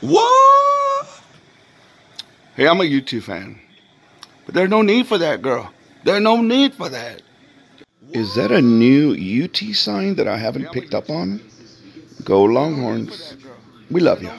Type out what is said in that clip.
What? Hey, I'm a YouTube fan. But there's no need for that, girl. There's no need for that. Is that a new UT sign that I haven't picked up on? Go Longhorns. We love you.